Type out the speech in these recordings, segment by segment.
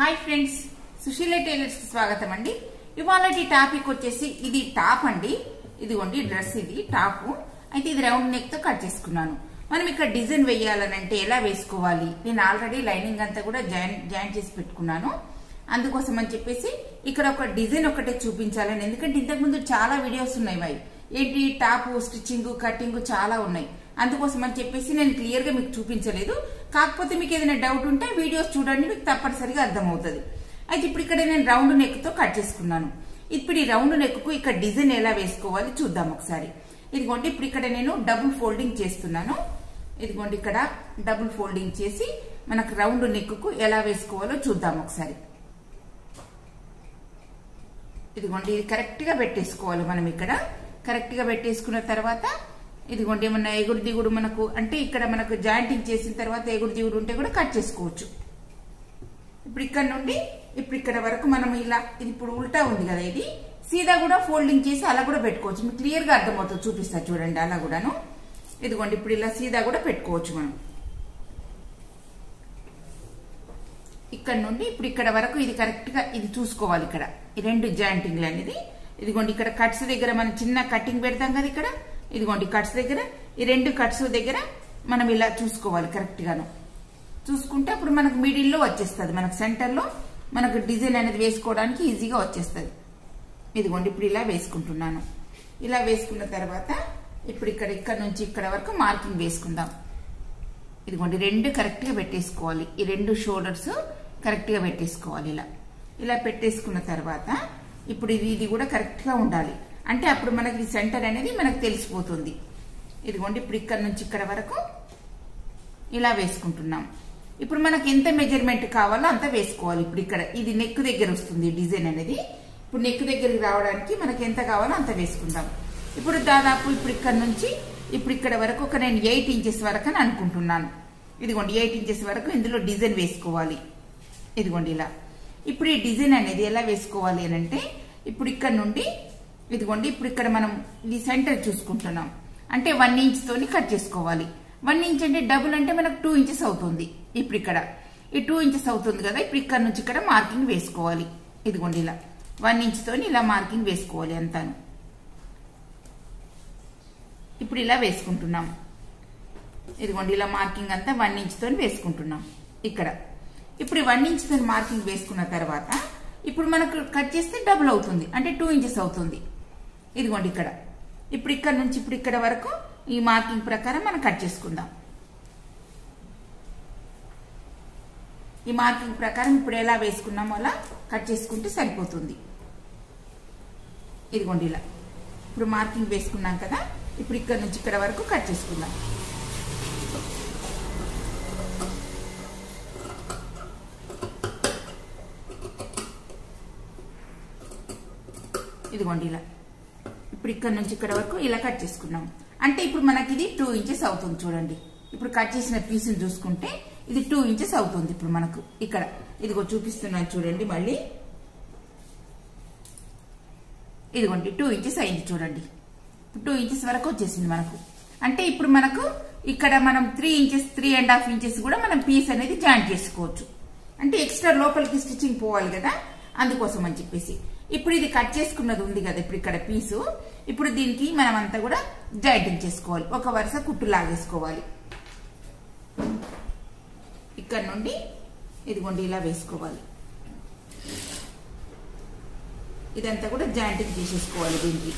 Hi friends Susheela tailors స్వాగతం అండి. ఇవాళ టాపిక్ వచ్చేసి ఇది టాప్ అండి. ఇదిగోండి డ్రెస్ ఇది టాప్. అయితే ఇది రౌండ్ నెక్తో కట్ చేసుకున్నాను. మనం ఇక్కడ డిజైన్ వేయాలనంటే ఎలా వేసుకోవాలి? నేను ఆల్రెడీ లైనింగ్ అంతా కూడా జాయిన్ జాయిన్ చేసి పెట్టుకున్నాను. అందుకోసం అని చెప్పేసి ఇక్కడ ఒక డిజైన్ ఒకటే చూపించాలని. ఎందుకంటే ఇంతకుముందు చాలా వీడియోస్ ఉన్నాయి మరి ఏంటి? టాప్ స్టిచ్చింగ్ కటింగ్ చాలా ఉన్నాయి. అందుకోసం అని చెప్పేసి నేను క్లియర్గా మీకు చూపించలేదు. కాకపోతే మీకు ఏదైనా డౌట్ ఉంటే వీడియోస్ చూడండి మీకు తప్పనిసరిగా అర్థమవుతుంది. అయితే ఇప్పుడు ఇక్కడ నేను రౌండ్ నెక్తో కట్ చేసుకున్నాను. ఇప్పుడు ఈ రౌండ్ నెక్కు ఇక్కడ డిజైన్ ఎలా వేసుకోవాలి చూద్దాం ఒకసారి. ఇదిగోండి ఇప్పుడు ఇక్కడ నేను డబుల్ ఫోల్డింగ్ చేస్తున్నాను. ఇదిగోండి ఇక్కడ డబుల్ ఫోల్డింగ్ చేసి మనకు రౌండ్ నెక్కు ఎలా వేసుకోవాలో చూద్దాం ఒకసారి. ఇదిగోండి ఇది కరెక్ట్గా పెట్టేసుకోవాలి మనం ఇక్కడ. కరెక్ట్గా పెట్టేసుకున్న తర్వాత ఇదిగోండి ఏమన్నా ఎగురు దిగుడు మనకు అంటే ఇక్కడ మనకు జాయింటింగ్ చేసిన తర్వాత ఎగురు దిగుడు ఉంటే కూడా కట్ చేసుకోవచ్చు. ఇప్పుడు ఇక్కడ నుండి ఇప్పుడు ఇక్కడ వరకు మనం ఇలా ఇది ఇప్పుడు ఉల్టా ఉంది కదా ఇది. సీదా కూడా ఫోల్డింగ్ చేసి అలా కూడా పెట్టుకోవచ్చు. మీకు క్లియర్గా అర్థమవుతుంది చూపిస్తా చూడండి అలా కూడాను. ఇదిగోండి ఇప్పుడు ఇలా సీదా కూడా పెట్టుకోవచ్చు మనం. ఇక్కడ నుండి ఇప్పుడు ఇక్కడ వరకు ఇది కరెక్ట్గా ఇది చూసుకోవాలి ఇక్కడ. ఈ రెండు జాయింటింగ్లు అనేది. ఇదిగోండి ఇక్కడ కట్స్ దగ్గర మనం చిన్న కటింగ్ పెడతాం కదా ఇక్కడ. ఇదిగోండి కట్స్ దగ్గర ఈ రెండు కట్స్ దగ్గర మనం ఇలా చూసుకోవాలి కరెక్ట్ గాను. చూసుకుంటే అప్పుడు మనకు మిడిల్లో వచ్చేస్తుంది. మనకు సెంటర్లో మనకు డిజైన్ అనేది వేసుకోవడానికి ఈజీగా వచ్చేస్తుంది. ఇదిగోండి ఇప్పుడు ఇలా వేసుకుంటున్నాను. ఇలా వేసుకున్న తర్వాత ఇప్పుడు ఇక్కడ ఇక్కడ నుంచి ఇక్కడ వరకు మార్కింగ్ వేసుకుందాం. ఇదిగోండి రెండు కరెక్ట్గా పెట్టేసుకోవాలి. ఈ రెండు షోల్డర్స్ కరెక్ట్గా పెట్టేసుకోవాలి ఇలా. ఇలా పెట్టేసుకున్న తర్వాత ఇప్పుడు ఇది ఇది కూడా కరెక్ట్గా ఉండాలి. అంటే అప్పుడు మనకి సెంటర్ అనేది మనకు తెలిసిపోతుంది. ఇదిగోండి ఇప్పుడు ఇక్కడ నుంచి ఇక్కడ వరకు ఇలా వేసుకుంటున్నాం. ఇప్పుడు మనకి ఎంత మెజర్మెంట్ కావాలో అంత వేసుకోవాలి. ఇప్పుడు ఇక్కడ ఇది నెక్ దగ్గర వస్తుంది డిజైన్ అనేది. ఇప్పుడు నెక్ దగ్గరికి రావడానికి మనకి ఎంత కావాలో అంత వేసుకుందాం. ఇప్పుడు దాదాపు ఇప్పుడు ఇక్కడ నుంచి ఇప్పుడు ఇక్కడ వరకు ఒక నేను ఎయిట్ ఇంచెస్ వరకు అని అనుకుంటున్నాను. ఇదిగోండి ఎయిట్ ఇంచెస్ వరకు ఇందులో డిజైన్ వేసుకోవాలి. ఇదిగోండి ఇలా. ఇప్పుడు ఈ డిజైన్ అనేది ఎలా వేసుకోవాలి అని అంటే ఇప్పుడు ఇక్కడ నుండి ఇదిగోండి ఇప్పుడు ఇక్కడ మనం ఈ సెంటర్ చూసుకుంటున్నాం. అంటే వన్ ఇంచ్ తోని కట్ చేసుకోవాలి. వన్ ఇంచ్ అంటే డబుల్ అంటే మనకు టూ ఇంచెస్ అవుతుంది. ఇప్పుడు ఇక్కడ. ఈ టూ ఇంచెస్ అవుతుంది కదా ఇప్పుడు ఇక్కడ నుంచి ఇక్కడ మార్కింగ్ వేసుకోవాలి. ఇదిగోండి ఇలా. వన్ ఇంచ్ తోని ఇలా మార్కింగ్ వేసుకోవాలి అంతాను. ఇప్పుడు ఇలా వేసుకుంటున్నాం. ఇదిగోండి ఇలా మార్కింగ్ అంతా వన్ ఇంచ్ తోని వేసుకుంటున్నాం. ఇక్కడ. ఇప్పుడు వన్ ఇంచ్ తోని మార్కింగ్ వేసుకున్న తర్వాత ఇప్పుడు మనకు కట్ చేస్తే డబుల్ అవుతుంది. అంటే టూ ఇంచెస్ అవుతుంది. ఇదిగోండి ఇక్కడ. ఇప్పుడు ఇక్కడ నుంచి ఇప్పుడు ఇక్కడ వరకు ఈ మార్కింగ్ ప్రకారం మనం కట్ చేసుకుందాం. ఈ మార్కింగ్ ప్రకారం ఇప్పుడు ఎలా వేసుకున్నామో అలా కట్ చేసుకుంటే సరిపోతుంది. ఇదిగోండి ఇలా. ఇప్పుడు మార్కింగ్ వేసుకున్నాం కదా ఇప్పుడు ఇక్కడ నుంచి ఇక్కడ వరకు కట్ చేసుకుందాం. ఇదిగోండి ఇలా. ఇప్పుడు ఇక్కడ నుంచి ఇక్కడ వరకు ఇలా కట్ చేసుకున్నాం. అంటే ఇప్పుడు మనకి ఇది టూ ఇంచెస్ అవుతుంది చూడండి. ఇప్పుడు కట్ చేసిన పీస్ని చూసుకుంటే ఇది టూ ఇంచెస్ అవుతుంది ఇప్పుడు మనకు. ఇక్కడ. ఇదిగో చూపిస్తున్నాను చూడండి మళ్ళీ. ఇదిగోండి టూ ఇంచెస్ అయింది చూడండి. టూ ఇంచెస్ వరకు వచ్చేసింది మనకు. అంటే ఇప్పుడు మనకు ఇక్కడ మనం three inches three and half inches కూడా మనం పీస్ అనేది జాయింట్ చేసుకోవచ్చు. అంటే ఎక్స్ట్రా లోపలికి స్టిచ్చింగ్ పోవాలి కదా? అందుకోసం అని చెప్పేసి. ఇప్పుడు ఇది కట్ చేసుకున్నది ఉంది కదా ఇప్పుడు ఇక్కడ పీసు ఇప్పుడు దీనికి మనం అంతా కూడా జాయింటింగ్ చేసుకోవాలి. ఒక వరుస కుట్టు లాగేసుకోవాలి. ఇక్కడ నుండి ఇదిగోండి ఇలా వేసుకోవాలి. ఇదంతా కూడా జాయింటింగ్ చేసేసుకోవాలి దీనికి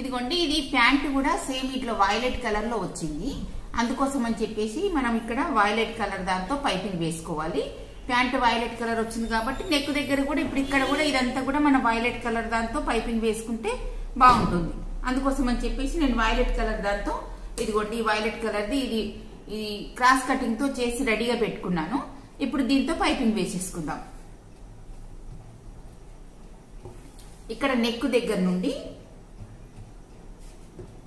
ఇదిగోండి ఇది ప్యాంట్ కూడా సేమ్ ఇట్లా వైలెట్ కలర్లో వచ్చింది. అందుకోసం అని చెప్పేసి మనం ఇక్కడ వైలెట్ కలర్ దాంతో పైపింగ్ వేసుకోవాలి. ప్యాంట్ వైలెట్ కలర్ వచ్చింది కాబట్టి నెక్ దగ్గర కూడా ఇప్పుడు ఇక్కడ కూడా ఇదంతా కూడా మన వైలెట్ కలర్ దాంతో పైపింగ్ వేసుకుంటే బాగుంటుంది. అందుకోసం అని చెప్పేసి నేను వైలెట్ కలర్ దాంతో ఇదిగోండి వైలెట్ కలర్ది ఇది ఈ క్రాస్ కటింగ్తో చేసి రెడీగా పెట్టుకున్నాను. ఇప్పుడు దీంతో పైపింగ్ వేసేసుకుందాం. ఇక్కడ నెక్ దగ్గర నుండి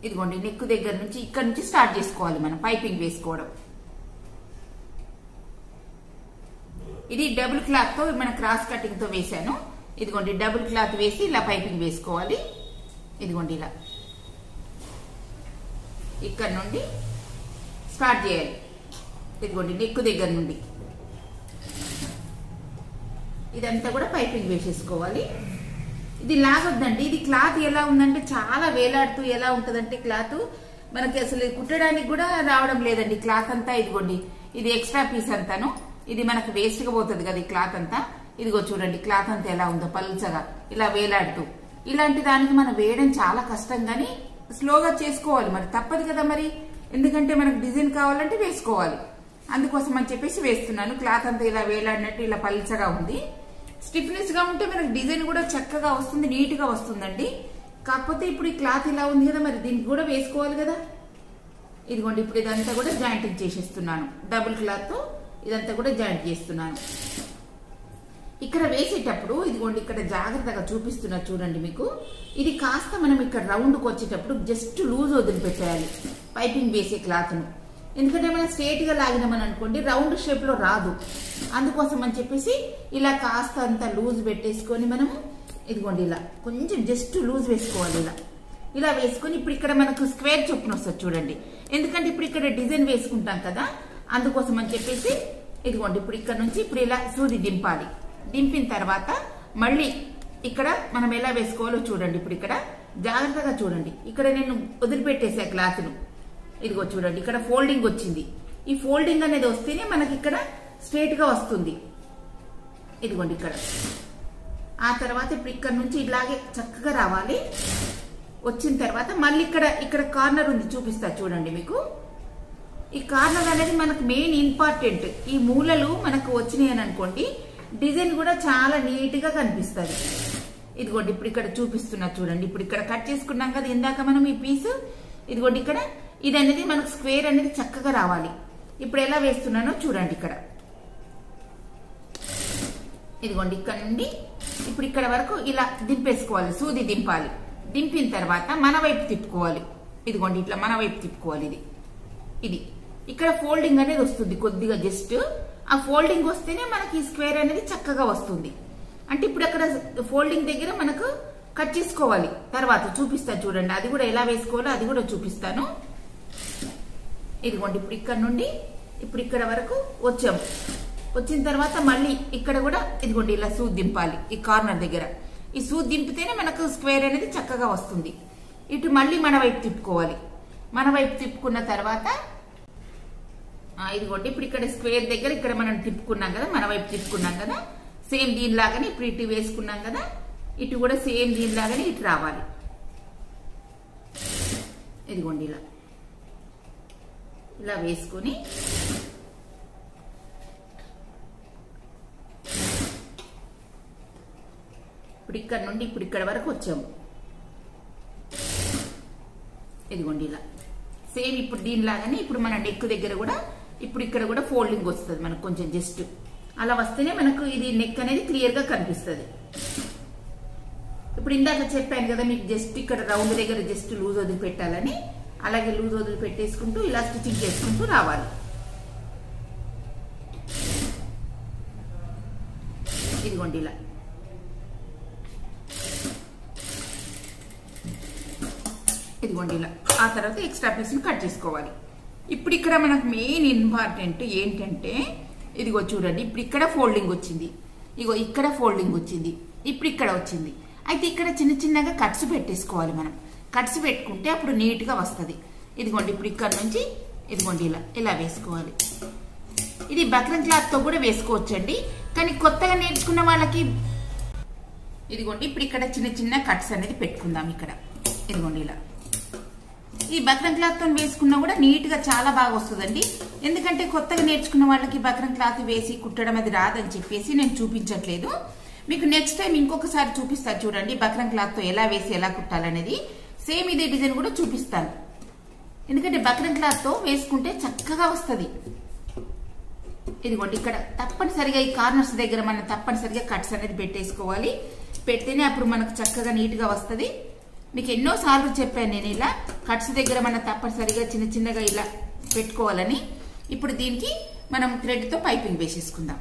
ఇదిగోండి నెక్ దగ్గర నుంచి ఇక్కడ నుంచి స్టార్ట్ చేసుకోవాలి మనం పైపింగ్ వేసుకోవడం. ఇది డబుల్ క్లాత్తో మన క్రాస్ కటింగ్తో వేసాను ఇదిగోండి డబుల్ క్లాత్ వేసి ఇలా పైపింగ్ వేసుకోవాలి. ఇదిగోండి ఇలా. ఇక్కడ నుండి స్టార్ట్ చేయాలి. ఇదిగోండి నెక్కు దగ్గర నుండి. ఇదంతా కూడా పైపింగ్ వేసేసుకోవాలి. ఇది లాగొద్దండి. ఇది క్లాత్ ఎలా ఉందంటే చాలా వేలాడుతూ ఎలా ఉంటుందంటే క్లాత్ మనకి అసలు కుట్టడానికి కూడా రావడం లేదండి. క్లాత్ అంతా ఇదిగోండి. ఇది ఎక్స్ట్రా పీస్ అంతాను. ఇది మనకు వేస్ట్గా పోతుంది కదా ఈ క్లాత్ అంతా. ఇదిగో చూడండి క్లాత్ అంతా ఎలా ఉందో పలుచగా ఇలా వేలాడుతూ. ఇలాంటి దానికి మనం వేయడం చాలా కష్టం కానీ స్లోగా చేసుకోవాలి మరి. తప్పదు కదా మరి. ఎందుకంటే మనకు డిజైన్ కావాలంటే వేసుకోవాలి. అందుకోసం అని చెప్పేసి వేస్తున్నాను. క్లాత్ అంతా ఇలా వేలాడినట్టు ఇలా పలుచగా ఉంది. స్టిఫ్నెస్గా ఉంటే మనకు డిజైన్ కూడా చక్కగా వస్తుంది నీట్గా వస్తుందండి. కాకపోతే ఇప్పుడు ఈ క్లాత్ ఇలా ఉంది కదా మరి దీనికి కూడా వేసుకోవాలి కదా? ఇదిగోండి ఇప్పుడు ఇదంతా కూడా జాయింటింగ్ చేసేస్తున్నాను. డబుల్ క్లాత్ ఇదంతా కూడా జాయింట్ చేస్తున్నాను. ఇక్కడ వేసేటప్పుడు ఇదిగోండి ఇక్కడ జాగ్రత్తగా చూపిస్తున్నా చూడండి మీకు. ఇది కాస్త మనం ఇక్కడ రౌండ్కి వచ్చేటప్పుడు జస్ట్ లూజ్ వదిలిపెట్టేయాలి. పైపింగ్ వేసే క్లాత్ను. ఎందుకంటే మనం స్ట్రేట్గా లాగినామని అనుకోండి రౌండ్ షేప్లో రాదు. అందుకోసం అని చెప్పేసి ఇలా కాస్త అంత లూజ్ పెట్టేసుకొని మనము ఇదిగోండి ఇలా కొంచెం జస్ట్ లూజ్ వేసుకోవాలి ఇలా. ఇలా వేసుకొని ఇప్పుడు ఇక్కడ మనకు స్క్వేర్ చొప్పున వస్తుంది చూడండి. ఎందుకంటే ఇప్పుడు ఇక్కడ డిజైన్ వేసుకుంటాం కదా అందుకోసం అని చెప్పేసి ఇదిగోండి ఇప్పుడు ఇక్కడ నుంచి ఇప్పుడు ఇలా సూది దింపాలి. దింపిన తర్వాత మళ్ళీ ఇక్కడ మనం ఎలా వేసుకోవాలో చూడండి ఇప్పుడు ఇక్కడ. జాగ్రత్తగా చూడండి. ఇక్కడ నేను వదిలిపెట్టేసా క్లాత్ను. ఇదిగో చూడండి ఇక్కడ ఫోల్డింగ్ వచ్చింది. ఈ ఫోల్డింగ్ అనేది వస్తేనే మనకి ఇక్కడ స్ట్రేట్గా వస్తుంది. ఇదిగోండి ఇక్కడ. ఆ తర్వాత ఇప్పుడు ఇక్కడ నుంచి ఇలాగే చక్కగా రావాలి. వచ్చిన తర్వాత మళ్ళీ ఇక్కడ ఇక్కడ కార్నర్ ఉంది చూపిస్తా చూడండి మీకు. ఈ కార్నర్ అనేది మనకు మెయిన్ ఇంపార్టెంట్ ఈ మూలలు మనకు వచ్చినాయి అని అనుకోండి డిజైన్ కూడా చాలా నీట్గా కనిపిస్తుంది. ఇదిగోండి ఇప్పుడు ఇక్కడ చూపిస్తున్నా చూడండి. ఇప్పుడు ఇక్కడ కట్ చేసుకున్నాం కదా ఇందాక మనం ఈ పీస్ ఇదిగోండి ఇక్కడ ఇది అనేది మనకు స్క్వేర్ అనేది చక్కగా రావాలి. ఇప్పుడు ఎలా వేస్తున్నానో చూడండి ఇక్కడ. ఇదిగోండి ఇక్కడ నుండి ఇప్పుడు ఇక్కడ వరకు ఇలా దింపేసుకోవాలి సూది దింపాలి. దింపిన తర్వాత మన వైపు తిప్పుకోవాలి. ఇదిగోండి ఇట్లా మన వైపు తిప్పుకోవాలి ఇది. ఇది. ఇక్కడ ఫోల్డింగ్ అనేది వస్తుంది కొద్దిగా జస్ట్. ఆ ఫోల్డింగ్ వస్తేనే మనకి ఈ స్క్వేర్ అనేది చక్కగా వస్తుంది. అంటే ఇప్పుడు అక్కడ ఫోల్డింగ్ దగ్గర మనకు కట్ చేసుకోవాలి. తర్వాత చూపిస్తాను చూడండి అది కూడా ఎలా వేసుకోవాలో అది కూడా చూపిస్తాను. ఇదిగోండి ఇప్పుడు ఇక్కడ నుండి ఇప్పుడు ఇక్కడ వరకు వచ్చాము. వచ్చిన తర్వాత మళ్ళీ ఇక్కడ కూడా ఇదిగోండి ఇలా సూద్ దింపాలి ఈ కార్నర్ దగ్గర. ఈ సూద్ దింపితేనే మనకు స్క్వేర్ అనేది చక్కగా వస్తుంది. ఇటు మళ్ళీ మన వైపు తిప్పుకోవాలి. మన వైపు తిప్పుకున్న తర్వాత ఇదిగోండి ఇప్పుడు ఇక్కడ స్క్వేర్ దగ్గర ఇక్కడ మనం తిప్పుకున్నాం కదా మన వైపు తిప్పుకున్నాం కదా సేమ్ దీనిలాగానే ఇప్పుడు ఇటు వేసుకున్నాం కదా ఇటు కూడా సేమ్ దీనిలాగానే ఇటు రావాలి. ఇదిగోండి ఇలా. ఇలా వేసుకొని ఇప్పుడు ఇక్కడ నుండి ఇప్పుడు ఇక్కడ వరకు వచ్చాము. ఇదిగోండి ఇలా. సేమ్ ఇప్పుడు దీనిలాగానే ఇప్పుడు మన నెక్ దగ్గర కూడా ఇప్పుడు ఇక్కడ కూడా ఫోల్డింగ్ వస్తుంది మనకు కొంచెం జస్ట్ అలా వస్తేనే మనకు ఇది నెక్ అనేది క్లియర్గా కనిపిస్తుంది. ఇప్పుడు ఇందాక చెప్పాను కదా మీకు జస్ట్ ఇక్కడ రౌండ్ దగ్గర జస్ట్ లూజ్ వదిలిపెట్టాలని. అలాగే లూజ్ వదిలిపెట్టేసుకుంటూ ఇలా స్టిచ్చింగ్ చేసుకుంటూ రావాలి. ఇదిగోండి ఇలా. ఇదిగోండి ఇలా. ఆ తర్వాత ఎక్స్ట్రా పీస్ని కట్ చేసుకోవాలి. ఇప్పుడు ఇక్కడ మనకు మెయిన్ ఇంపార్టెంట్ ఏంటంటే ఇదిగో చూడండి ఇప్పుడు ఇక్కడ ఫోల్డింగ్ వచ్చింది. ఇగో ఇక్కడ ఫోల్డింగ్ వచ్చింది. ఇప్పుడు ఇక్కడ వచ్చింది. అయితే ఇక్కడ చిన్న చిన్నగా కట్స్ పెట్టేసుకోవాలి మనం. కట్స్ పెట్టుకుంటే అప్పుడు నీట్గా వస్తుంది. ఇదిగోండి ఇప్పుడు ఇక్కడ నుంచి ఇదిగోండి ఇలా ఇలా వేసుకోవాలి. ఇది బక్రం క్లాత్తో కూడా వేసుకోవచ్చండి. కానీ కొత్తగా నేర్చుకున్న వాళ్ళకి ఇదిగోండి ఇప్పుడు ఇక్కడ చిన్న చిన్న కట్స్ అనేది పెట్టుకుందాం ఇక్కడ. ఇదిగోండి ఇలా. ఈ బక్రం క్లాత్తో వేసుకున్నా కూడా నీట్గా చాలా బాగా వస్తుందండి. ఎందుకంటే కొత్తగా నేర్చుకున్న వాళ్ళకి బక్రం క్లాత్ వేసి కుట్టడం అది రాదని చెప్పేసి నేను చూపించట్లేదు. మీకు నెక్స్ట్ టైం ఇంకొకసారి చూపిస్తా చూడండి బక్రం క్లాత్తో ఎలా వేసి ఎలా కుట్టాలనేది. సేమ్ ఇదే డిజైన్ కూడా చూపిస్తాను. ఎందుకంటే బక్రం క్లాత్తో వేసుకుంటే చక్కగా వస్తుంది. ఇదిగోండి ఇక్కడ తప్పనిసరిగా ఈ కార్నర్స్ దగ్గర మనం తప్పనిసరిగా కట్స్ అనేది పెట్టేసుకోవాలి. పెడితేనే అప్పుడు మనకు చక్కగా నీట్గా వస్తుంది. మీకు ఎన్నో సార్లు చెప్పాను నేను ఇలా కట్స్ దగ్గర మనం తప్పనిసరిగా చిన్న చిన్నగా ఇలా పెట్టుకోవాలని. ఇప్పుడు దీనికి మనం థ్రెడ్తో పైపింగ్ వేసేసుకుందాం.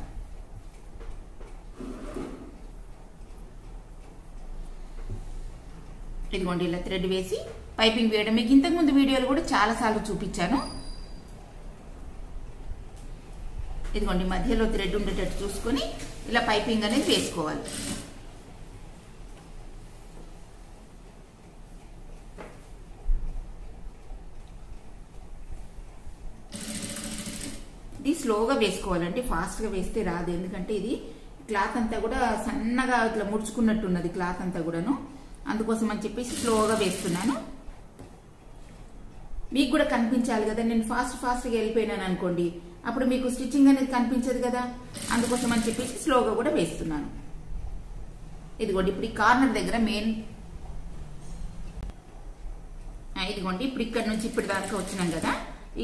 ఇదిగోండి ఇలా థ్రెడ్ వేసి పైపింగ్ వేయడం. మీకు ఇంతకుముందు వీడియోలు కూడా చాలా సార్లు చూపించాను. ఇదిగోండి మధ్యలో థ్రెడ్ ఉండేటట్టు చూసుకొని ఇలా పైపింగ్ అనేది వేసుకోవాలి. ఇది స్లోగా వేసుకోవాలంటే ఫాస్ట్గా వేస్తే రాదు. ఎందుకంటే ఇది క్లాత్ అంతా కూడా సన్నగా ఇట్లా ముడుచుకున్నట్టు ఉన్నది క్లాత్ అంతా కూడాను. అందుకోసం అని చెప్పేసి స్లోగా వేస్తున్నాను. మీకు కూడా కనిపించాలి కదా నేను ఫాస్ట్ ఫాస్ట్గా వెళ్ళిపోయినాను అనుకోండి. అప్పుడు మీకు స్టిచ్చింగ్ అనేది కనిపించదు కదా. అందుకోసం అని చెప్పేసి స్లోగా కూడా వేస్తున్నాను. ఇదిగోండి ఇప్పుడు ఈ కార్నర్ దగ్గర మెయిన్ ఇదిగోండి ఇప్పుడు ఇక్కడ నుంచి ఇప్పటి దాకా వచ్చినాం కదా.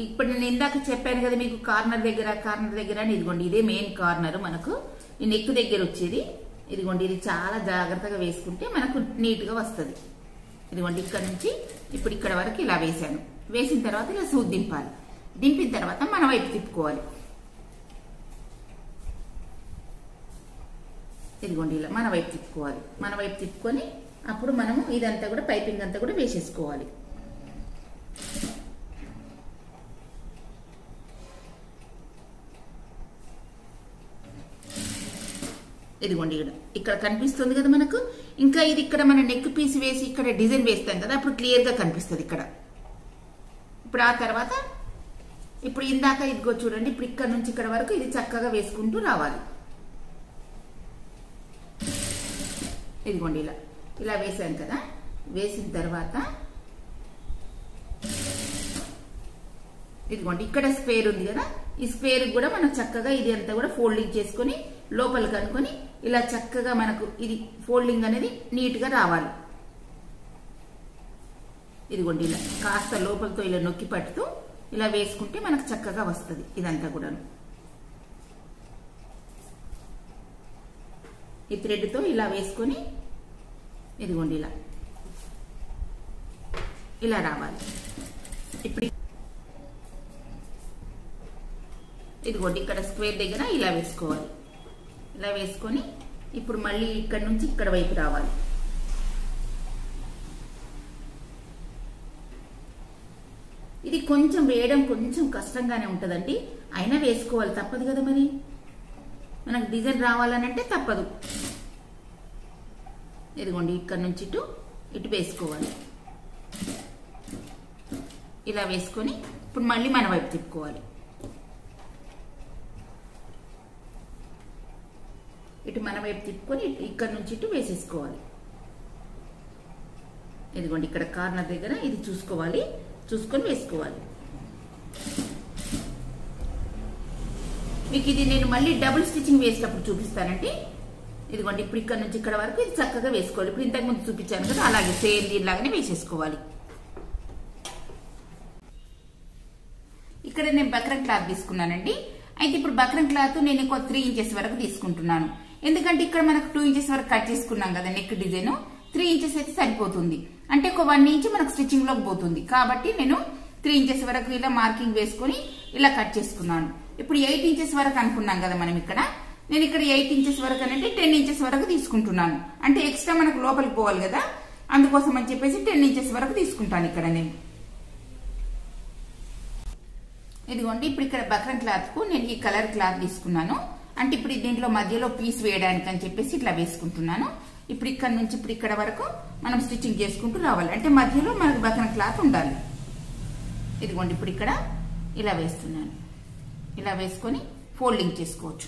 ఇప్పుడు నేను ఇందాక చెప్పాను కదా మీకు కార్నర్ దగ్గర కార్నర్ దగ్గర అని. ఇదిగోండి ఇదే మెయిన్ కార్నర్ మనకు. ఈ నెక్ దగ్గర వచ్చేది. ఇదిగోండి ఇది చాలా జాగ్రత్తగా వేసుకుంటే మనకు నీట్గా వస్తుంది. ఇదిగోండి ఇక్కడ నుంచి ఇప్పుడు ఇక్కడ వరకు ఇలా వేసాను వేసిన తర్వాత ఇలా సూది దింపాలి. దింపిన తర్వాత మన వైపు తిప్పుకోవాలి. ఇదిగోండి ఇలా మన వైపు తిప్పుకోవాలి. మన వైపు తిప్పుకొని అప్పుడు మనము ఇదంతా కూడా పైపింగ్ అంతా కూడా వేసేసుకోవాలి. ఇదిగోండి ఇక్కడ. ఇక్కడ కనిపిస్తుంది కదా మనకు? ఇంకా ఇది ఇక్కడ మన నెక్ పీస్ వేసి ఇక్కడ డిజైన్ వేస్తాం కదా అప్పుడు క్లియర్గా కనిపిస్తుంది ఇక్కడ. ఇప్పుడు ఆ తర్వాత ఇప్పుడు ఇందాక ఇదిగో చూడండి ఇప్పుడు ఇక్కడ నుంచి ఇక్కడ వరకు ఇది చక్కగా వేసుకుంటూ రావాలి. ఇదిగోండి ఇలా. ఇలా వేసాం కదా. వేసిన తర్వాత ఇదిగోండి ఇక్కడ స్క్వేర్ ఉంది కదా. ఈ స్క్వేర్ కూడా మనం చక్కగా ఇది అంతా కూడా ఫోల్డింగ్ చేసుకొని లోపలికి అనుకొని ఇలా చక్కగా మనకు ఇది ఫోల్డింగ్ అనేది నీట్గా రావాలి. ఇదిగోండి ఇలా కాస్త లోపలతో ఇలా నొక్కి పట్టుతూ ఇలా వేసుకుంటే మనకు చక్కగా వస్తుంది ఇదంతా కూడాను. ఈ థ్రెడ్తో ఇలా వేసుకొని ఇదిగోండి ఇలా. ఇలా రావాలి. ఇప్పుడు ఇదిగోండి ఇక్కడ స్క్వేర్ దగ్గర ఇలా వేసుకోవాలి. ఇలా వేసుకొని ఇప్పుడు మళ్ళీ ఇక్కడ నుంచి ఇక్కడ వైపు రావాలి. ఇది కొంచెం వేయడం కొంచెం కష్టంగానే ఉంటుందండి. అయినా వేసుకోవాలి తప్పదు కదా మరి? మనకు డిజైన్ రావాలనంటే తప్పదు. ఇదిగోండి ఇక్కడ నుంచి ఇటు ఇటు వేసుకోవాలి. ఇలా వేసుకొని ఇప్పుడు మళ్ళీ మన వైపు తిప్పుకోవాలి. ఇటు మన వైపు తిప్పుకొని ఇక్కడ నుంచి ఇటు వేసేసుకోవాలి. ఇదిగోండి ఇక్కడ కార్నర్ దగ్గర ఇది చూసుకోవాలి చూసుకొని వేసుకోవాలి. మీకు ఇది నేను మళ్ళీ డబుల్ స్టిచ్చింగ్ వేసేటప్పుడు చూపిస్తానండి. ఇదిగోండి ఇప్పుడు ఇక్కడ నుంచి ఇక్కడ వరకు ఇది చక్కగా వేసుకోవాలి. ఇప్పుడు ఇంతకుముందు చూపించాను కదా అలాగే సేమ్ దీనిలాగానే వేసేసుకోవాలి. ఇక్కడ నేను బక్రం క్లాత్ తీసుకున్నానండి. అయితే ఇప్పుడు బక్రం క్లాత్ నేను ఇంకో త్రీ ఇంచెస్ వరకు తీసుకుంటున్నాను. ఎందుకంటే ఇక్కడ మనకు టూ ఇంచెస్ వరకు కట్ చేసుకున్నాం కదా నెక్ డిజైన్ త్రీ ఇంచెస్ అయితే సరిపోతుంది. అంటే ఒక వన్ ఇంచ్ మనకు స్టిచ్చింగ్లోకి పోతుంది. కాబట్టి నేను త్రీ ఇంచెస్ వరకు ఇలా మార్కింగ్ వేసుకొని ఇలా కట్ చేసుకున్నాను. ఇప్పుడు ఎయిట్ ఇంచెస్ వరకు అనుకున్నాం కదా మనం ఇక్కడ. నేను ఇక్కడ ఎయిట్ ఇంచెస్ వరకు అంటే టెన్ ఇంచెస్ వరకు తీసుకుంటున్నాను. అంటే ఎక్స్ట్రా మనకు లోపలికి పోవాలి కదా. అందుకోసం అని చెప్పేసి టెన్ ఇంచెస్ వరకు తీసుకుంటాను ఇక్కడ నేను. ఇదిగోండి ఇప్పుడు ఇక్కడ బక్రం క్లాత్కు నేను ఈ కలర్ క్లాత్ తీసుకున్నాను. అంటే ఇప్పుడు దీంట్లో మధ్యలో పీస్ వేయడానికి అని చెప్పేసి ఇట్లా వేసుకుంటున్నాను. ఇప్పుడు ఇక్కడ నుంచి ఇప్పుడు ఇక్కడ వరకు మనం స్టిచ్చింగ్ చేసుకుంటూ రావాలి. అంటే మధ్యలో మనకు బతన క్లాత్ ఉండాలి. ఇదిగోండి ఇప్పుడు ఇక్కడ ఇలా వేస్తున్నాను. ఇలా వేసుకొని ఫోల్డింగ్ చేసుకోవచ్చు.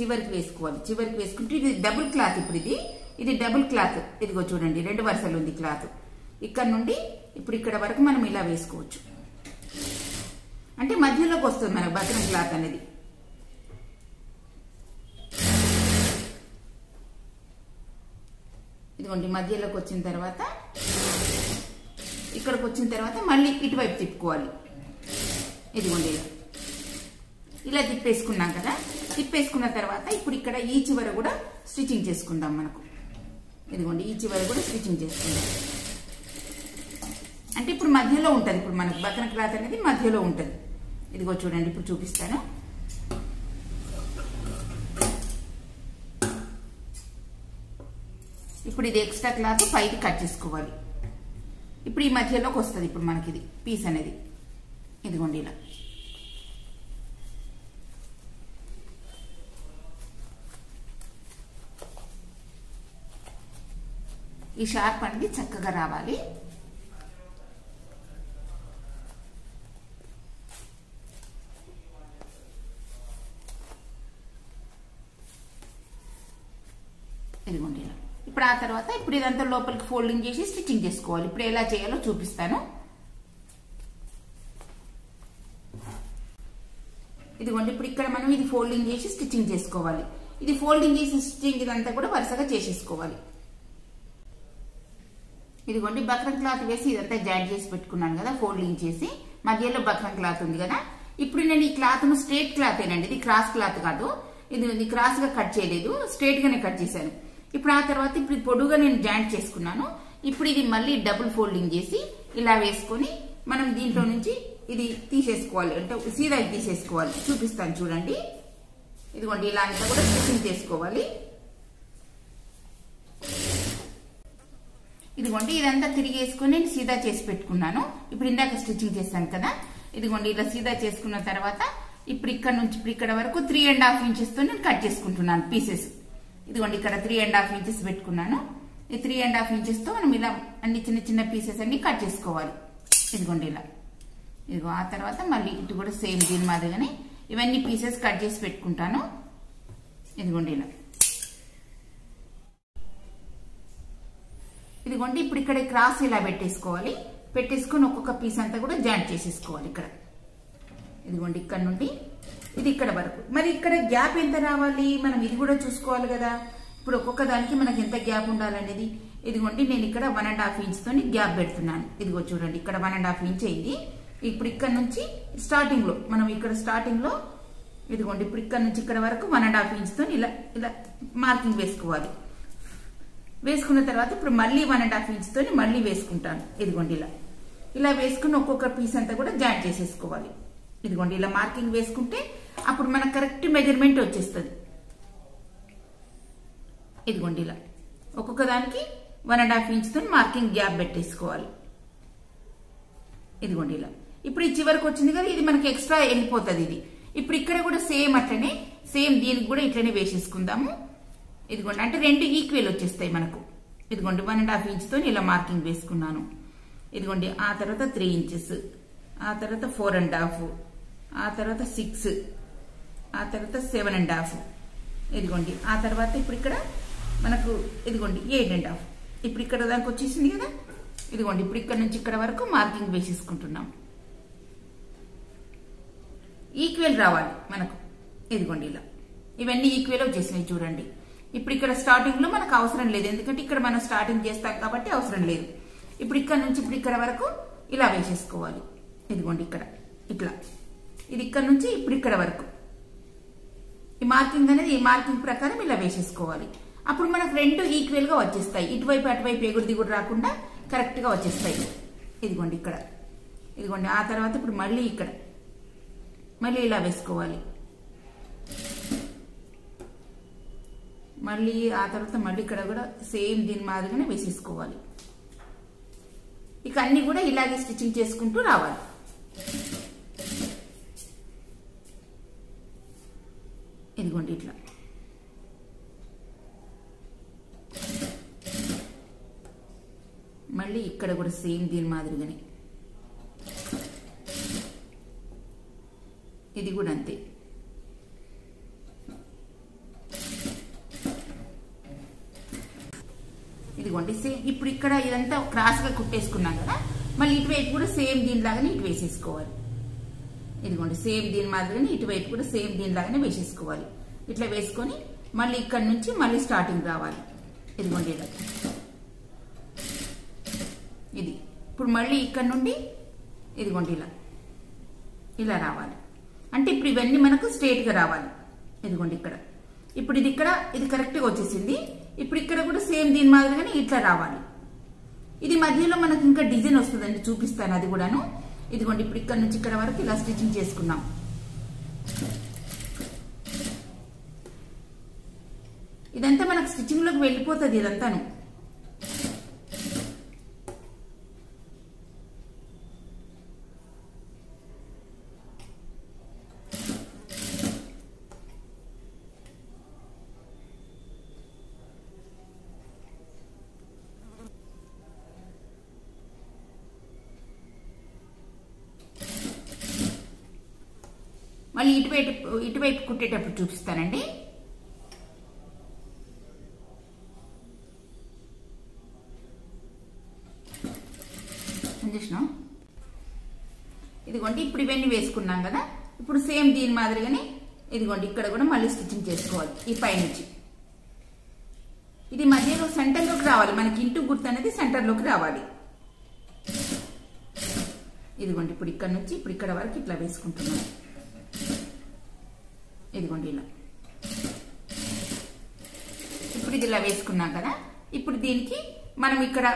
చివరికి వేసుకోవాలి. చివరికి వేసుకుంటే ఇది డబుల్ క్లాత్ ఇప్పుడు ఇది. ఇది డబుల్ క్లాత్ ఇదిగో చూడండి రెండు వరుసలు ఉంది క్లాత్ ఇక్కడ నుండి ఇప్పుడు ఇక్కడ వరకు మనం ఇలా వేసుకోవచ్చు. అంటే మధ్యలోకి వస్తుంది మనకు బక్రం క్లాత్ అనేది. ఇదిగోండి మధ్యలోకి వచ్చిన తర్వాత ఇక్కడికి వచ్చిన తర్వాత మళ్ళీ ఇటువైపు తిప్పుకోవాలి. ఇదిగోండి ఇలా. ఇలా తిప్పేసుకున్నాం కదా. తిప్పేసుకున్న తర్వాత ఇప్పుడు ఇక్కడ ఈ చివర కూడా స్టిచ్చింగ్ చేసుకుందాం మనకు. ఇదిగోండి ఈ చివర కూడా స్టిచ్చింగ్ చేసుకుందాం. అంటే ఇప్పుడు మధ్యలో ఉంటుంది ఇప్పుడు మనకు బకన క్లాత్ అనేది మధ్యలో ఉంటుంది. ఇదిగో చూడండి ఇప్పుడు చూపిస్తాను. ఇప్పుడు ఇది ఎక్స్ట్రా క్లాత్ పైకి కట్ చేసుకోవాలి. ఇప్పుడు ఈ మధ్యలోకి వస్తుంది ఇప్పుడు మనకి ఇది పీస్ అనేది. ఇదిగోండి ఇలా. ఈ షార్ప్ అనేది చక్కగా రావాలి. ఇదిగోండి ఇప్పుడు ఆ తర్వాత ఇప్పుడు ఇదంతా లోపలికి ఫోల్డింగ్ చేసి స్టిచ్చింగ్ చేసుకోవాలి. ఇప్పుడు ఎలా చేయాలో చూపిస్తాను. ఇదిగోండి ఇప్పుడు ఇక్కడ మనం ఇది ఫోల్డింగ్ చేసి స్టిచ్చింగ్ చేసుకోవాలి. ఇది ఫోల్డింగ్ చేసి స్టిచ్చింగ్ ఇదంతా కూడా వరుసగా చేసేసుకోవాలి. ఇదిగోండి బక్రం క్లాత్ వేసి ఇదంతా జాయింట్ చేసి పెట్టుకున్నాను కదా ఫోల్డింగ్ చేసి. మధ్యలో బక్రం క్లాత్ ఉంది కదా. ఇప్పుడు నేను ఈ క్లాత్ను స్ట్రేట్ క్లాత్ ఏనండి ఇది క్రాస్ క్లాత్ కాదు. ఇది ఇది క్రాస్గా కట్ చేయలేదు స్ట్రేట్ గానే కట్ చేశాను. ఇప్పుడు ఆ తర్వాత ఇప్పుడు ఇది పొడుగా నేను జాయింట్ చేసుకున్నాను. ఇప్పుడు ఇది మళ్ళీ డబుల్ ఫోల్డింగ్ చేసి ఇలా వేసుకొని మనం దీంట్లో నుంచి ఇది తీసేసుకోవాలి. అంటే సీదా తీసేసుకోవాలి. చూపిస్తాను చూడండి. ఇదిగోండి ఇలా అంతా కూడా స్టిచ్చింగ్ చేసుకోవాలి. ఇదిగోండి ఇదంతా తిరిగేసుకొని నేను సీదా చేసి పెట్టుకున్నాను. ఇప్పుడు ఇందాక స్టిచ్చింగ్ చేశాను కదా? ఇదిగోండి ఇలా సీదా చేసుకున్న తర్వాత ఇప్పుడు ఇక్కడ నుంచి ఇప్పుడు ఇక్కడ వరకు త్రీ అండ్ హాఫ్ ఇంచెస్తో నేను కట్ చేసుకుంటున్నాను పీసెస్ ఇదిగోండి ఇక్కడ త్రీ అండ్ హాఫ్ ఇంచెస్ పెట్టుకున్నాను. ఈ త్రీ అండ్ హాఫ్ ఇంచెస్తో మనం ఇలా అన్ని చిన్న చిన్న పీసెస్ అన్ని కట్ చేసుకోవాలి. ఇదిగోండి ఇలా. ఇదిగో ఆ తర్వాత మళ్ళీ ఇటు కూడా సేమ్ దీని మాదిరిగానే ఇవన్నీ పీసెస్ కట్ చేసి పెట్టుకుంటాను. ఇదిగోండి ఇలా. ఇదిగోండి ఇప్పుడు ఇక్కడ క్రాస్ ఇలా పెట్టేసుకోవాలి. పెట్టేసుకొని ఒక్కొక్క పీస్ అంతా కూడా జాయింట్ చేసేసుకోవాలి ఇక్కడ. ఇదిగోండి ఇక్కడ నుండి ఇది ఇక్కడ వరకు. మరి ఇక్కడ గ్యాప్ ఎంత రావాలి? మనం ఇది కూడా చూసుకోవాలి కదా. ఇప్పుడు ఒక్కొక్క దానికి మనకి ఎంత గ్యాప్ ఉండాలనేది. ఇదిగోండి నేను ఇక్కడ వన్ అండ్ హాఫ్ ఇంచ్ తోని గ్యాప్ పెడుతున్నాను. ఇదిగో చూడండి ఇక్కడ వన్ అండ్ హాఫ్ ఇంచ్ అయింది. ఇప్పుడు ఇక్కడ నుంచి స్టార్టింగ్లో మనం ఇక్కడ స్టార్టింగ్లో ఇదిగోండి ఇప్పుడు ఇక్కడ నుంచి ఇక్కడ వరకు వన్ అండ్ హాఫ్ ఇంచ్ తోని ఇలా ఇలా మార్కింగ్ వేసుకోవాలి. వేసుకున్న తర్వాత ఇప్పుడు మళ్ళీ వన్ అండ్ హాఫ్ ఇంచ్ తోని మళ్ళీ వేసుకుంటాను. ఇదిగోండి ఇలా. ఇలా వేసుకుని ఒక్కొక్క పీస్ అంతా కూడా జాయింట్ చేసేసుకోవాలి. ఇదిగోండి ఇలా మార్కింగ్ వేసుకుంటే అప్పుడు మనకు కరెక్ట్ మెజర్మెంట్ వచ్చేస్తుంది. ఇదిగోండి ఇలా. ఒక్కొక్క దానికి one and half inch marking gap పెట్టేసుకోవాలి. ఇదిగోండి ఇలా. ఇప్పుడు ఈ చివరికి వచ్చింది కదా ఇది మనకి ఎక్స్ట్రా వెళ్ళిపోతుంది ఇది. ఇప్పుడు ఇక్కడ కూడా సేమ్ అట్లనే సేమ్ దీనికి కూడా ఇట్లనే వేసేసుకుందాము. ఇదిగోండి. అంటే రెండు ఈక్వల్ వచ్చేస్తాయి మనకు. ఇదిగోండి వన్ అండ్ హాఫ్ ఇంచ్తో ఇలా మార్కింగ్ వేసుకున్నాను. ఇదిగోండి ఆ తర్వాత త్రీ ఇంచెస్ ఆ తర్వాత ఫోర్ అండ్ హాఫ్ ఆ తర్వాత సిక్స్ ఆ తర్వాత సెవెన్ అండ్ హాఫ్ ఇదిగోండి ఆ తర్వాత ఇప్పుడు ఇక్కడ మనకు ఇదిగోండి ఎయిట్ అండ్ హాఫ్ ఇప్పుడు ఇక్కడ దానికి వచ్చేసింది కదా? ఇదిగోండి ఇప్పుడు ఇక్కడ నుంచి ఇక్కడ వరకు మార్కింగ్ వేసేసుకుంటున్నాం. ఈక్వల్ రావాలి మనకు. ఇదిగోండి ఇలా. ఇవన్నీ ఈక్వల్ వచ్చేసినాయి చూడండి. ఇప్పుడు ఇక్కడ స్టార్టింగ్లో మనకు అవసరం లేదు. ఎందుకంటే ఇక్కడ మనం స్టార్టింగ్ చేస్తాం కాబట్టి అవసరం లేదు. ఇప్పుడు ఇక్కడ నుంచి ఇప్పుడు ఇక్కడ వరకు ఇలా వేసేసుకోవాలి. ఇదిగోండి ఇక్కడ. ఇట్లా. ఇది ఇక్కడ నుంచి ఇప్పుడు ఇక్కడ వరకు. ఈ మార్కింగ్ అనేది ఈ మార్కింగ్ ప్రకారం ఇలా వేసేసుకోవాలి. అప్పుడు మనకు రెండు ఈక్వల్గా వచ్చేస్తాయి. ఇటువైపు అటువైపు ఎగురు దిగుడు రాకుండా కరెక్ట్గా వచ్చేస్తాయి. ఇదిగోండి ఇక్కడ. ఇదిగోండి. ఆ తర్వాత ఇప్పుడు మళ్ళీ ఇక్కడ. మళ్ళీ ఇలా వేసుకోవాలి. మళ్ళీ ఆ తర్వాత మళ్ళీ ఇక్కడ కూడా సేమ్ దీని మాదిరిగానే వేసేసుకోవాలి. ఇక అన్ని కూడా ఇలాగే స్టిచ్చింగ్ చేసుకుంటూ రావాలి. ఇదిగోండి ఇట్లా. మళ్ళీ ఇక్కడ కూడా సేమ్ దీని మాదిరిగానే. ఇది కూడా అంతే. ఇదిగోండి సేమ్ ఇప్పుడు ఇక్కడ ఇదంతా క్రాస్గా కుట్టేసుకున్నాం కదా మళ్ళీ ఇటువైపు కూడా సేమ్ దీనిలాగానే ఇటు వేసేసుకోవాలి. ఇదిగోండి సేమ్ దీని మాదిరిగానే ఇటువైపు కూడా సేమ్ దీనిలాగానే వేసేసుకోవాలి. ఇట్లా వేసుకొని మళ్ళీ ఇక్కడ నుంచి మళ్ళీ స్టార్టింగ్ రావాలి. ఇదిగోండి ఇలా ఇది. ఇప్పుడు మళ్ళీ ఇక్కడ నుండి ఇదిగోండి ఇలా. ఇలా రావాలి. అంటే ఇప్పుడు ఇవన్నీ మనకు స్ట్రేట్గా రావాలి. ఇదిగోండి ఇక్కడ. ఇప్పుడు ఇది ఇక్కడ ఇది కరెక్ట్గా వచ్చేసింది. ఇప్పుడు ఇక్కడ కూడా సేమ్ దీని మాదిరిగానే ఇట్లా రావాలి. ఇది మధ్యలో మనకు ఇంకా డిజైన్ వస్తుందండి చూపిస్తాను అది కూడాను. ఇదిగోండి ఇప్పుడు ఇక్కడ నుంచి ఇక్కడ వరకు ఇలా స్టిచ్చింగ్ చేసుకున్నాం ఇదంతా మనకు స్టిచ్చింగ్లోకి వెళ్ళిపోతుంది ఇదంతాను. మళ్ళీ ఇటువైపు ఇటువైపు కుట్టేటప్పుడు చూపిస్తానండి. చూసినాం? ఇదిగోండి ఇప్పుడు ఇవన్నీ వేసుకున్నాం కదా. ఇప్పుడు సేమ్ దీని మాదిరిగానే ఇదిగోండి ఇక్కడ కూడా మళ్ళీ స్టిచ్చింగ్ చేసుకోవాలి ఈ పైనుంచి. ఇది మధ్యలో సెంటర్లోకి రావాలి మనకి ఇంటూ గుర్తు అనేది సెంటర్లోకి రావాలి. ఇదిగోండి ఇప్పుడు ఇక్కడ నుంచి ఇప్పుడు ఇక్కడ వరకు ఇట్లా వేసుకుంటున్నాం. ఇదిగోండి ఇలా. ఇప్పుడు ఇది ఇలా వేసుకున్నాం కదా ఇప్పుడు దీనికి మనం ఇక్కడ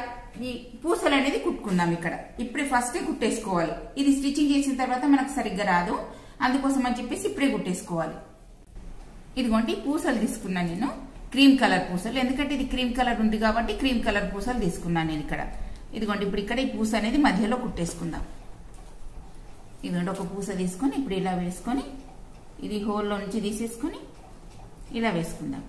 ఈ పూసలు అనేది కుట్టుకున్నాం ఇక్కడ. ఇప్పుడే ఫస్టే కుట్టేసుకోవాలి. ఇది స్టిచ్చింగ్ చేసిన తర్వాత మనకు సరిగ్గా రాదు. అందుకోసం అని చెప్పేసి ఇప్పుడే కుట్టేసుకోవాలి. ఇదిగోండి పూసలు తీసుకున్నాను నేను. క్రీమ్ కలర్ పూసలు. ఎందుకంటే ఇది క్రీమ్ కలర్ ఉంది కాబట్టి క్రీమ్ కలర్ పూసలు తీసుకున్నాను నేను ఇక్కడ. ఇదిగోండి ఇప్పుడు ఇక్కడ ఈ పూస అనేది మధ్యలో కుట్టేసుకుందాం. ఇదిగోండి ఒక పూస తీసుకొని ఇప్పుడు ఇలా వేసుకొని ఇది హోల్లో నుంచి తీసేసుకొని ఇలా వేసుకుందాం.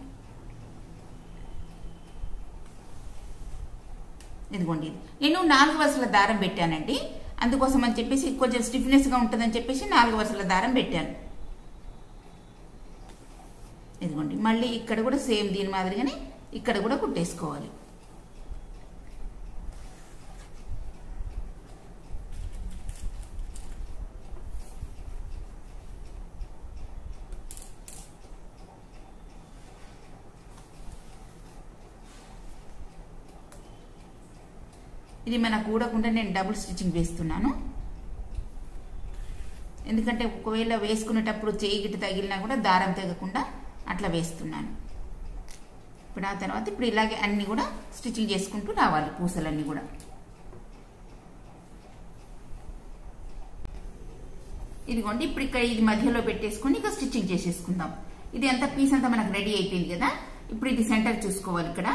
ఇదిగోండి ఇది నేను నాలుగు వరుసల దారం పెట్టానండి. అందుకోసం అని చెప్పేసి కొంచెం స్టిఫ్నెస్గా ఉంటుందని చెప్పేసి నాలుగు వరుసల దారం పెట్టాను. ఇదిగోండి మళ్ళీ ఇక్కడ కూడా సేమ్ దీని మాదిరిగానే ఇక్కడ కూడా కుట్టేసుకోవాలి. ఇది మనకు కూడకుండా నేను డబుల్ స్టిచ్చింగ్ వేస్తున్నాను. ఎందుకంటే ఒకవేళ వేసుకునేటప్పుడు చేయి గిట్ట తగిలినా కూడా దారం తెగకుండా అట్లా వేస్తున్నాను. ఇప్పుడు ఆ తర్వాత ఇప్పుడు ఇలాగే అన్నీ కూడా స్టిచ్చింగ్ చేసుకుంటూ రావాలి పూసలన్నీ కూడా. ఇదిగోండి ఇప్పుడు ఇక్కడ ఇది మధ్యలో పెట్టేసుకొని ఇక స్టిచ్చింగ్ చేసేసుకుందాం. ఇది ఎంత పీస్ అంతా మనకు రెడీ అయిపోయింది కదా? ఇప్పుడు ఇది సెంటర్ చూసుకోవాలి ఇక్కడ.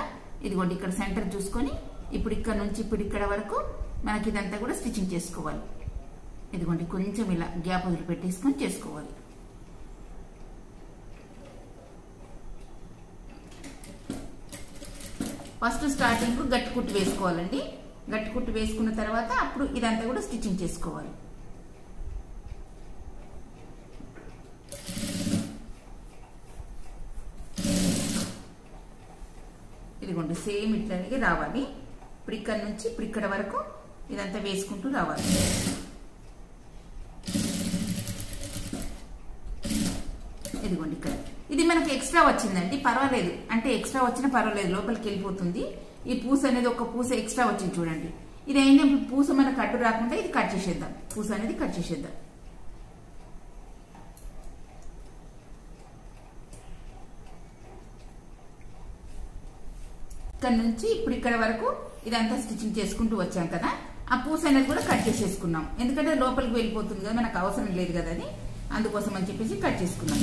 ఇదిగోండి ఇక్కడ సెంటర్ చూసుకొని ఇప్పుడు ఇక్కడ నుంచి ఇప్పుడు ఇక్కడ వరకు మనకి ఇదంతా కూడా స్టిచ్చింగ్ చేసుకోవాలి. ఇదిగోండి కొంచెం ఇలా గ్యాప్ వదిలిపెట్టేసుకొని చేసుకోవాలి. ఫస్ట్ స్టార్టింగ్ గట్టి కుట్టు వేసుకోవాలండి. గట్టి కుట్టు వేసుకున్న తర్వాత అప్పుడు ఇదంతా కూడా స్టిచ్చింగ్ చేసుకోవాలి. ఇదిగోండి సేమ్ ఇట్లాగే రావాలి. ఇప్పుడు ఇక్కడ నుంచి ఇప్పుడు ఇక్కడ వరకు ఇదంతా వేసుకుంటూ రావాలి. ఇదిగోండి ఇక్కడ. ఇది మనకి ఎక్స్ట్రా వచ్చిందండి. పర్వాలేదు. అంటే ఎక్స్ట్రా వచ్చినా పర్వాలేదు. లోపలికి వెళ్ళిపోతుంది. ఈ పూస అనేది ఒక పూస ఎక్స్ట్రా వచ్చింది చూడండి. ఇది అయినా పూస మనకు అడ్డు రాకుండా ఇది కట్ చేసేద్దాం. పూస అనేది కట్ చేసేద్దాం. ఇక్కడ నుంచి ఇప్పుడు ఇక్కడ వరకు ఇదంతా స్టిచ్చింగ్ చేసుకుంటూ వచ్చాం కదా. ఆ పూస అనేది కూడా కట్ చేసేసుకున్నాం. ఎందుకంటే లోపలికి వెళ్ళిపోతుంది కదా మనకు అవసరం లేదు కదా అది. అందుకోసం అని చెప్పేసి కట్ చేసుకున్నాం.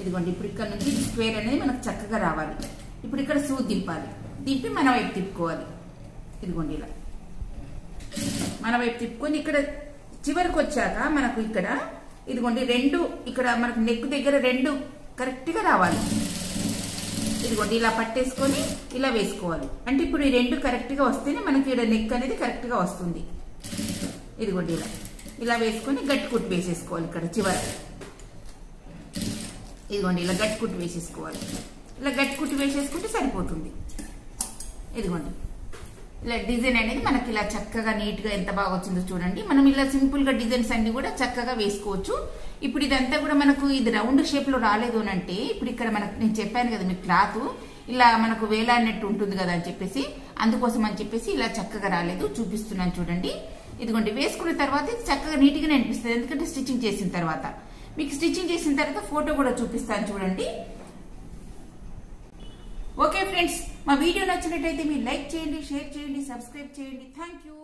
ఇదిగోండి ఇప్పుడు ఇక్కడ నుంచి స్క్వేర్ అనేది మనకు చక్కగా రావాలి. ఇప్పుడు ఇక్కడ సూ దింపాలి. దింపి మన వైపు తిప్పుకోవాలి. ఇదిగోండి ఇలా. మన వైపు తిప్పుకొని ఇక్కడ చివరికి వచ్చాక మనకు ఇక్కడ ఇదిగోండి రెండు ఇక్కడ మనకు నెక్ దగ్గర రెండు కరెక్ట్గా రావాలి. ఇదిగోండి ఇలా పట్టేసుకొని ఇలా వేసుకోవాలి. అంటే ఇప్పుడు ఈ రెండు కరెక్ట్గా వస్తేనే మనకి ఇక్కడ నెక్ అనేది కరెక్ట్గా వస్తుంది. ఇదిగోండి ఇలా. ఇలా వేసుకొని గట్టి కుట్టు వేసేసుకోవాలి ఇక్కడ చివర. ఇదిగోండి ఇలా గట్టి కుట్టు వేసేసుకోవాలి. ఇలా గట్టి కుట్టు వేసేసుకుంటే సరిపోతుంది. ఇదిగోండి. ఇలా డిజైన్ అనేది మనకి ఇలా చక్కగా నీట్గా ఎంత బాగా వచ్చిందో చూడండి. మనం ఇలా సింపుల్గా డిజైన్స్ అన్ని కూడా చక్కగా వేసుకోవచ్చు. ఇప్పుడు ఇదంతా కూడా మనకు ఇది రౌండ్ షేప్లో రాలేదు అని అంటే ఇప్పుడు ఇక్కడ మనకు నేను చెప్పాను కదా మీ క్లాత్ ఇలా మనకు వేలాడినట్టు ఉంటుంది కదా అని చెప్పేసి అందుకోసం అని చెప్పేసి ఇలా చక్కగా రాలేదు. చూపిస్తున్నాను చూడండి. ఇదిగోండి వేసుకున్న తర్వాత ఇది చక్కగా నీట్ గానే అనిపిస్తుంది. ఎందుకంటే స్టిచ్చింగ్ చేసిన తర్వాత. మీకు స్టిచ్చింగ్ చేసిన తర్వాత ఫోటో కూడా చూపిస్తాను చూడండి. ఓకే ఫ్రెండ్స్ మా వీడియో నచ్చినట్టయితే మీరు లైక్ చేయండి షేర్ చేయండి సబ్స్క్రైబ్ చేయండి. Thank you